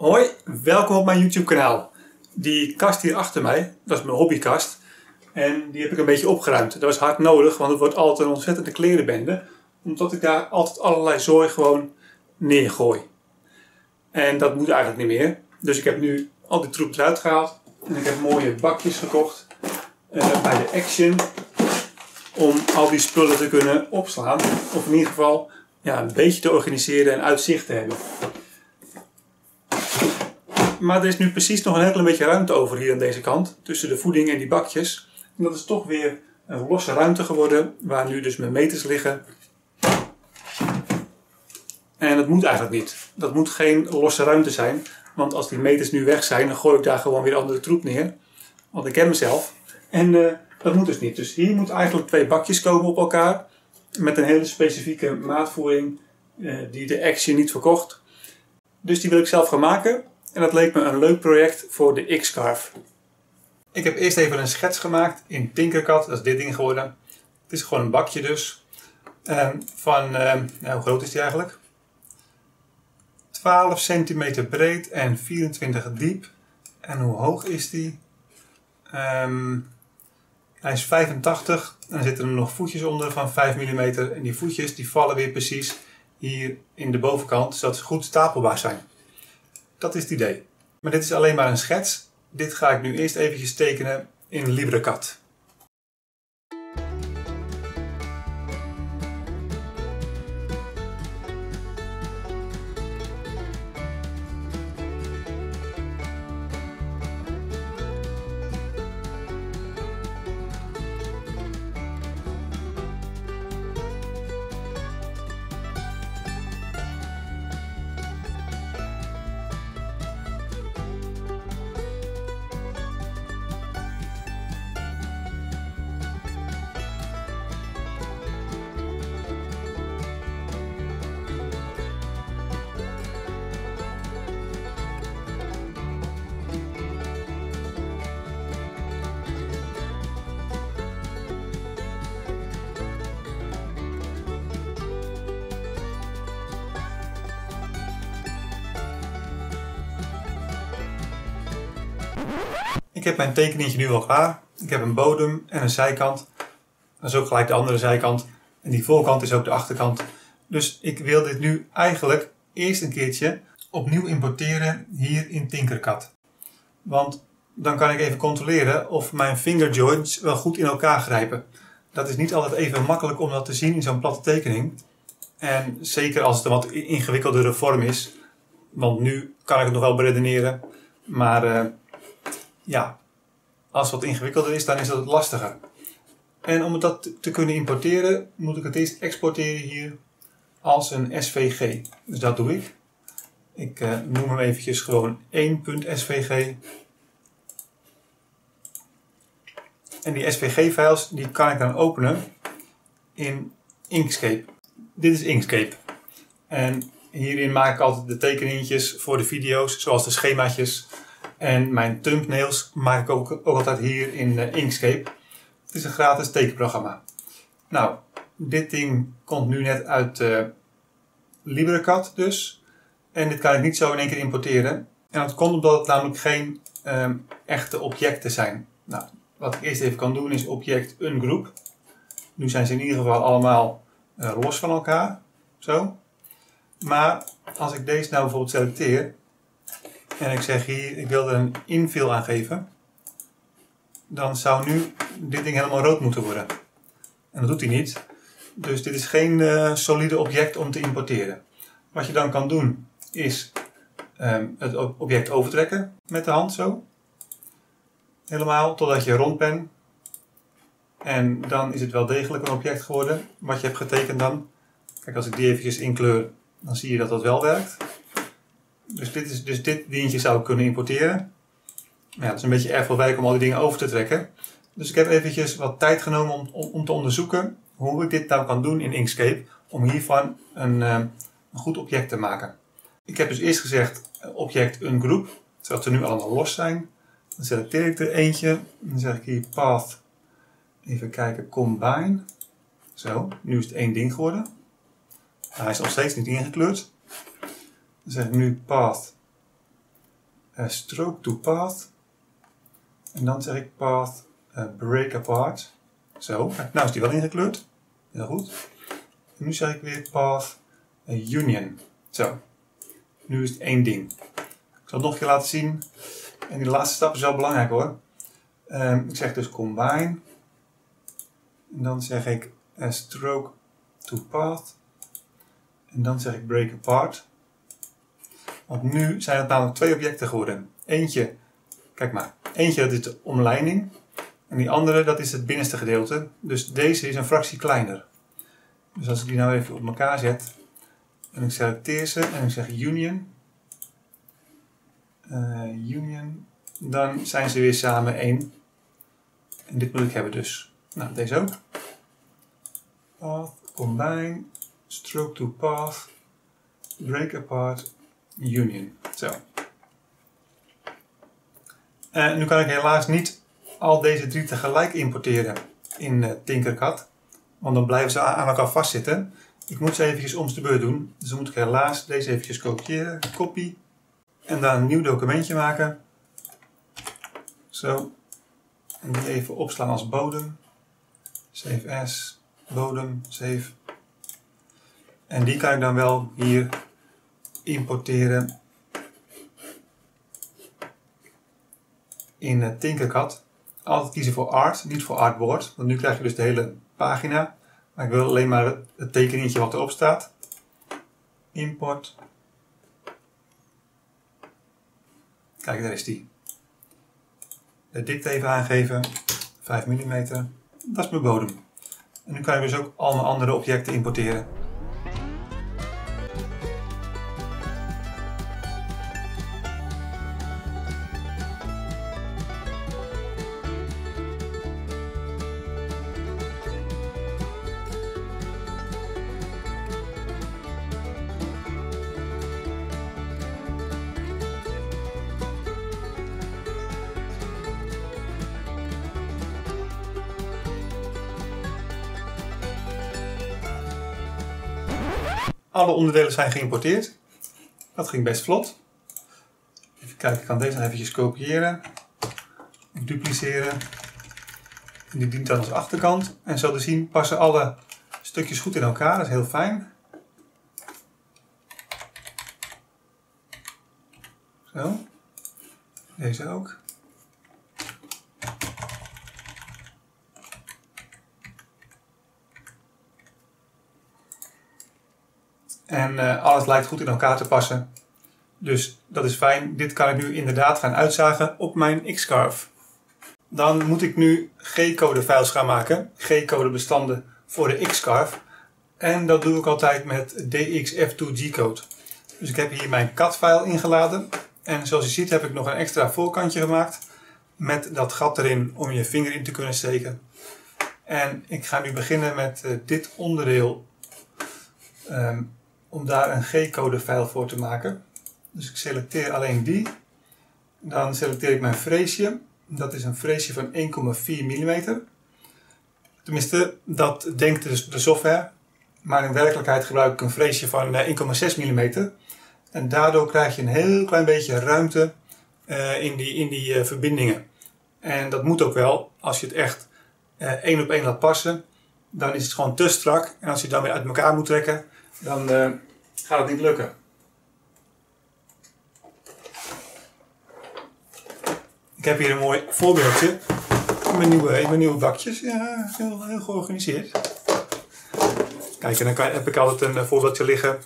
Hoi, welkom op mijn YouTube kanaal. Die kast hier achter mij, dat is mijn hobbykast. En die heb ik een beetje opgeruimd. Dat was hard nodig, want het wordt altijd een ontzettende klerenbende. Omdat ik daar altijd allerlei zooi gewoon neergooi. En dat moet eigenlijk niet meer. Dus ik heb nu al die troep eruit gehaald. En ik heb mooie bakjes gekocht uh, bij de Action. Om al die spullen te kunnen opslaan. Of in ieder geval ja, een beetje te organiseren en uitzicht te hebben. Maar er is nu precies nog een heel beetje ruimte over hier aan deze kant. Tussen de voeding en die bakjes. En dat is toch weer een losse ruimte geworden. Waar nu dus mijn meters liggen. En dat moet eigenlijk niet. Dat moet geen losse ruimte zijn. Want als die meters nu weg zijn, dan gooi ik daar gewoon weer andere troep neer. Want ik ken mezelf. En uh, dat moet dus niet. Dus hier moet eigenlijk twee bakjes komen op elkaar. Met een hele specifieke maatvoering uh, die de Action niet verkocht. Dus die wil ik zelf gaan maken. En dat leek me een leuk project voor de X-Carve. Ik heb eerst even een schets gemaakt in Tinkercad. Dat is dit ding geworden. Het is gewoon een bakje dus. Um, van, um, nou, hoe groot is die eigenlijk? 12 centimeter breed en 24 diep. En hoe hoog is die? Um, hij is 85 en er zitten er nog voetjes onder van 5 mm. En die voetjes die vallen weer precies hier in de bovenkant, zodat ze goed stapelbaar zijn. Dat is het idee. Maar dit is alleen maar een schets. Dit ga ik nu eerst eventjes tekenen in LibreCAD. Ik heb mijn tekeningetje nu al klaar. Ik heb een bodem en een zijkant. Dat is ook gelijk de andere zijkant. En die voorkant is ook de achterkant. Dus ik wil dit nu eigenlijk eerst een keertje opnieuw importeren hier in Tinkercad. Want dan kan ik even controleren of mijn finger joints wel goed in elkaar grijpen. Dat is niet altijd even makkelijk om dat te zien in zo'n platte tekening. En zeker als het een wat ingewikkeldere vorm is. Want nu kan ik het nog wel beredeneren. Maar uh, ja, als wat ingewikkelder is, dan is dat lastiger. En om dat te kunnen importeren, moet ik het eerst exporteren hier als een SVG. Dus dat doe ik. Ik uh, noem hem eventjes gewoon 1.svg. En die SVG-files die kan ik dan openen in Inkscape. Dit is Inkscape. En hierin maak ik altijd de tekeningetjes voor de video's, zoals de schemaatjes en mijn thumbnails maak ik ook, ook altijd hier in uh, Inkscape. Het is een gratis tekenprogramma. Nou, dit ding komt nu net uit uh, LibreCAD dus. En dit kan ik niet zo in één keer importeren. En dat komt omdat het namelijk geen um, echte objecten zijn. Nou, wat ik eerst even kan doen is object ungroup. Nu zijn ze in ieder geval allemaal uh, los van elkaar. Zo. Maar als ik deze nou bijvoorbeeld selecteer, en ik zeg hier, ik wil er een infill aan geven, dan zou nu dit ding helemaal rood moeten worden. En dat doet hij niet. Dus dit is geen uh, solide object om te importeren. Wat je dan kan doen, is um, het object overtrekken met de hand zo. Helemaal totdat je rond bent. En dan is het wel degelijk een object geworden, wat je hebt getekend dan. Kijk, als ik die eventjes inkleur, dan zie je dat dat wel werkt. Dus dit, is, dus dit dingetje zou ik kunnen importeren. Ja, het is een beetje erg veel werk om al die dingen over te trekken. Dus ik heb eventjes wat tijd genomen om, om, te onderzoeken hoe ik dit nou kan doen in Inkscape. Om hiervan een, uh, een goed object te maken. Ik heb dus eerst gezegd eh, object ungroup. Zodat ze nu allemaal los zijn. Dan selecteer ik er eentje. Dan zeg ik hier path. Even kijken, combine. Zo, nu is het één ding geworden. Hij is nog steeds niet ingekleurd. Zeg ik nu path uh, stroke to path. En dan zeg ik path uh, break apart. Zo, nou is die wel ingekleurd. Heel goed. En nu zeg ik weer path uh, union. Zo, nu is het één ding. Ik zal het nog een keer laten zien. En die laatste stap is wel belangrijk hoor. Um, ik zeg dus combine. En dan zeg ik stroke to path. En dan zeg ik break apart. Want nu zijn het namelijk twee objecten geworden. Eentje, kijk maar, eentje dat is de omleiding. En die andere dat is het binnenste gedeelte. Dus deze is een fractie kleiner. Dus als ik die nou even op elkaar zet. En ik selecteer ze en ik zeg union. Uh, union. Dan zijn ze weer samen één. En dit moet ik hebben dus. Nou, deze ook. Path, combine, stroke to path, break apart, union. Zo. En nu kan ik helaas niet al deze drie tegelijk importeren in uh, Tinkercad. Want dan blijven ze aan elkaar vastzitten. Ik moet ze eventjes om de beurt doen. Dus dan moet ik helaas deze eventjes kopiëren. Copy. En dan een nieuw documentje maken. Zo. En die even opslaan als bodem. Save as. Bodem. Save. En die kan ik dan wel hier importeren in Tinkercad. Altijd kiezen voor art, niet voor artboard. Want nu krijg je dus de hele pagina. Maar ik wil alleen maar het tekeningetje wat erop staat. Import. Kijk, daar is die. De dikte even aangeven. 5 mm. Dat is mijn bodem. En nu kan je dus ook alle andere objecten importeren. Alle onderdelen zijn geïmporteerd. Dat ging best vlot. Even kijken, ik kan deze even kopiëren. Dupliceren. En die dient dan als achterkant. En zo te zien passen alle stukjes goed in elkaar. Dat is heel fijn. Zo. Deze ook. En uh, alles lijkt goed in elkaar te passen. Dus dat is fijn. Dit kan ik nu inderdaad gaan uitzagen op mijn Xcarve. Dan moet ik nu G-code files gaan maken. G-code bestanden voor de Xcarve. En dat doe ik altijd met DXF2G-code. Dus ik heb hier mijn CAD-file ingeladen. En zoals je ziet heb ik nog een extra voorkantje gemaakt. Met dat gat erin om je vinger in te kunnen steken. En ik ga nu beginnen met uh, dit onderdeel um, om daar een G-code file voor te maken. Dus ik selecteer alleen die. Dan selecteer ik mijn freesje. Dat is een freesje van 1,4 mm. Tenminste, dat denkt de software. Maar in werkelijkheid gebruik ik een freesje van 1,6 mm. En daardoor krijg je een heel klein beetje ruimte uh, in die, in die uh, verbindingen. En dat moet ook wel. Als je het echt uh, één op één laat passen, dan is het gewoon te strak. En als je weer uit elkaar moet trekken, dan gaat het niet lukken. Ik heb hier een mooi voorbeeldje mijn nieuwe, mijn nieuwe bakjes. Ja, heel, heel georganiseerd. Kijk, en dan kan, heb ik altijd een eh, voorbeeldje liggen.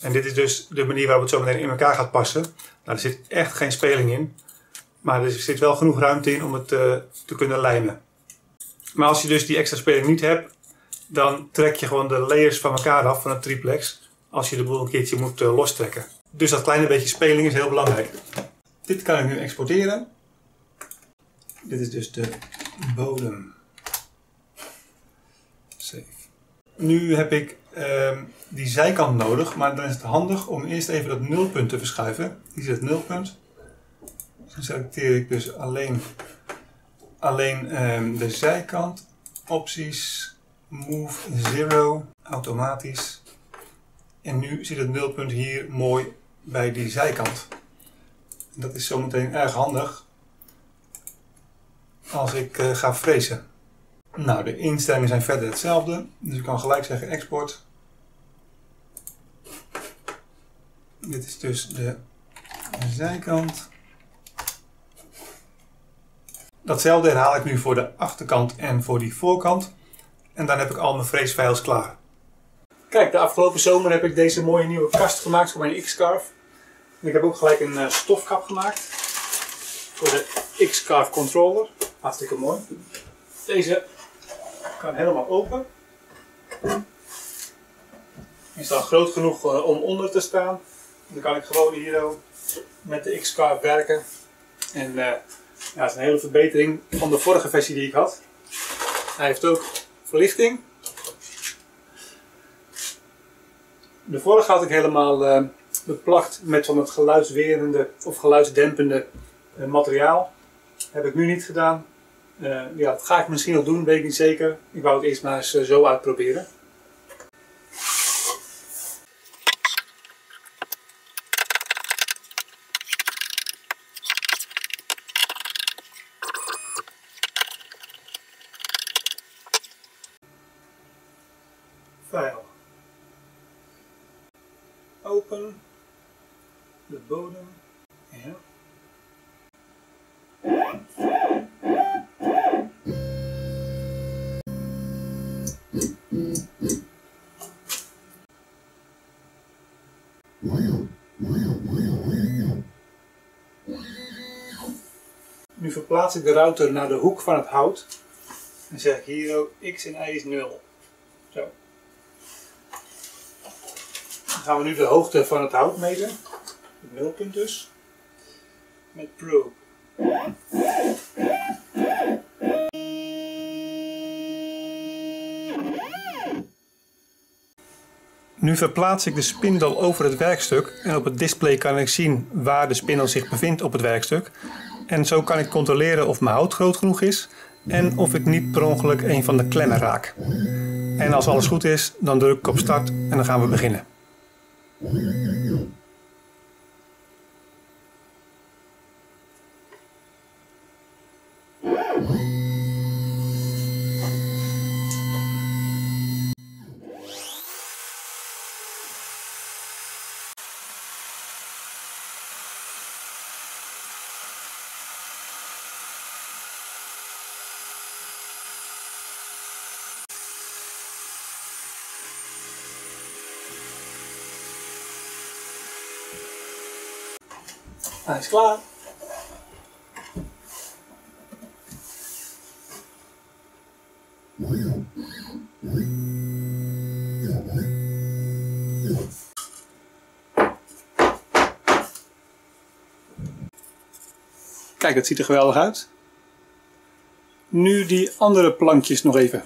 En dit is dus de manier waarop het zo meteen in elkaar gaat passen. Nou, er zit echt geen speling in. Maar er zit wel genoeg ruimte in om het uh, te kunnen lijmen. Maar als je dus die extra speling niet hebt, dan trek je gewoon de layers van elkaar af van het triplex als je de boel een keertje moet uh, lostrekken. Dus dat kleine beetje speling is heel belangrijk. Dit kan ik nu exporteren. Dit is dus de bodem. Save. Nu heb ik uh, die zijkant nodig, maar dan is het handig om eerst even dat nulpunt te verschuiven. Hier zit het nulpunt. Dan selecteer ik dus alleen, alleen um, de zijkant. Opties, move 0, automatisch. En nu zit het nulpunt hier mooi bij die zijkant. Dat is zometeen erg handig als ik uh, ga frezen. Nou, de instellingen zijn verder hetzelfde. Dus ik kan gelijk zeggen export. Dit is dus de zijkant. Datzelfde herhaal ik nu voor de achterkant en voor die voorkant. En dan heb ik al mijn freesfiles klaar. Kijk, de afgelopen zomer heb ik deze mooie nieuwe kast gemaakt voor mijn X-Carve. Ik heb ook gelijk een uh, stofkap gemaakt voor de X-Carve controller. Hartstikke mooi. Deze kan helemaal open. Is dan groot genoeg uh, om onder te staan. Dan kan ik gewoon hier met de X-Carve werken. En uh, ja, het is een hele verbetering van de vorige versie die ik had. Hij heeft ook verlichting. De vorige had ik helemaal uh, beplakt met van het geluidswerende of geluidsdempende uh, materiaal. Heb ik nu niet gedaan. Uh, ja, dat ga ik misschien nog doen, weet ik niet zeker. Ik wou het eerst maar eens zo uitproberen. Nu verplaats ik de router naar de hoek van het hout. En zeg ik hier ook x en y is 0. Zo. Dan gaan we nu de hoogte van het hout meten. Het nulpunt dus. Met probe. Nu verplaats ik de spindel over het werkstuk en op het display kan ik zien waar de spindel zich bevindt op het werkstuk. En zo kan ik controleren of mijn hout groot genoeg is en of ik niet per ongeluk een van de klemmen raak. En als alles goed is, dan druk ik op start en dan gaan we beginnen. Hij is klaar. Kijk, het ziet er geweldig uit. Nu die andere plankjes nog even.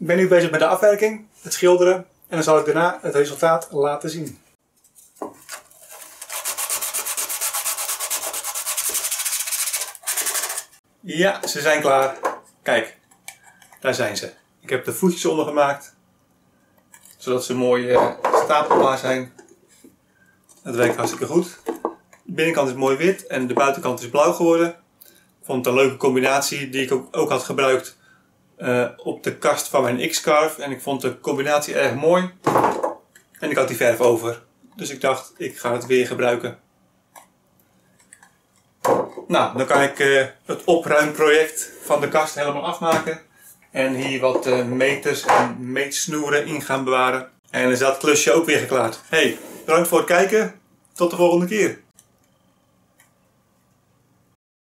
Ik ben nu bezig met de afwerking, het schilderen en dan zal ik daarna het resultaat laten zien. Ja, ze zijn klaar. Kijk, daar zijn ze. Ik heb de voetjes onder gemaakt, zodat ze mooi uh, stapelbaar zijn. Dat werkt hartstikke goed. De binnenkant is mooi wit en de buitenkant is blauw geworden. Ik vond het een leuke combinatie die ik ook had gebruikt uh, op de kast van mijn X-Carve. En ik vond de combinatie erg mooi. En ik had die verf over. Dus ik dacht, ik ga het weer gebruiken. Nou, dan kan ik uh, het opruimproject van de kast helemaal afmaken. En hier wat uh, meters en meetsnoeren in gaan bewaren. En is dat klusje ook weer geklaard. Hey, bedankt voor het kijken. Tot de volgende keer.